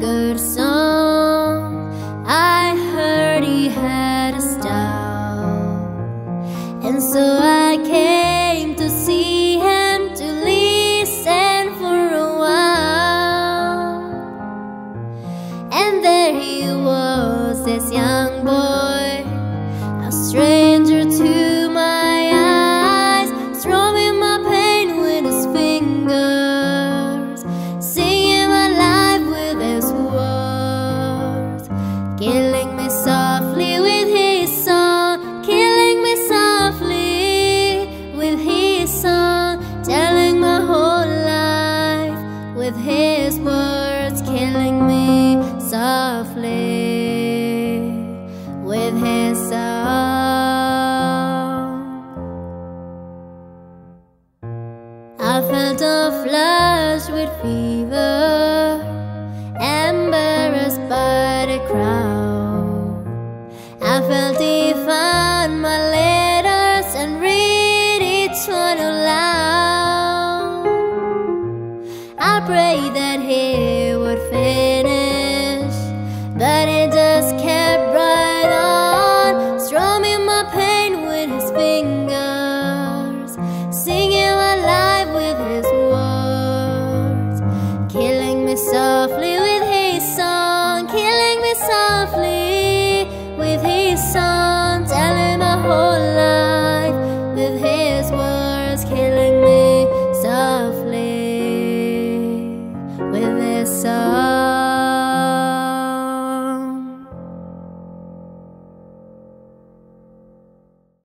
good song. I heard he had a style, and so I came to see him to listen for a while. And there he was, this young boy, killing me softly with his song, killing me softly with his song, telling my whole life with his words, killing me softly with his song. I felt a flush with fever, embarrassed by the crowd. I felt found my letters and read each one aloud. I prayed that whole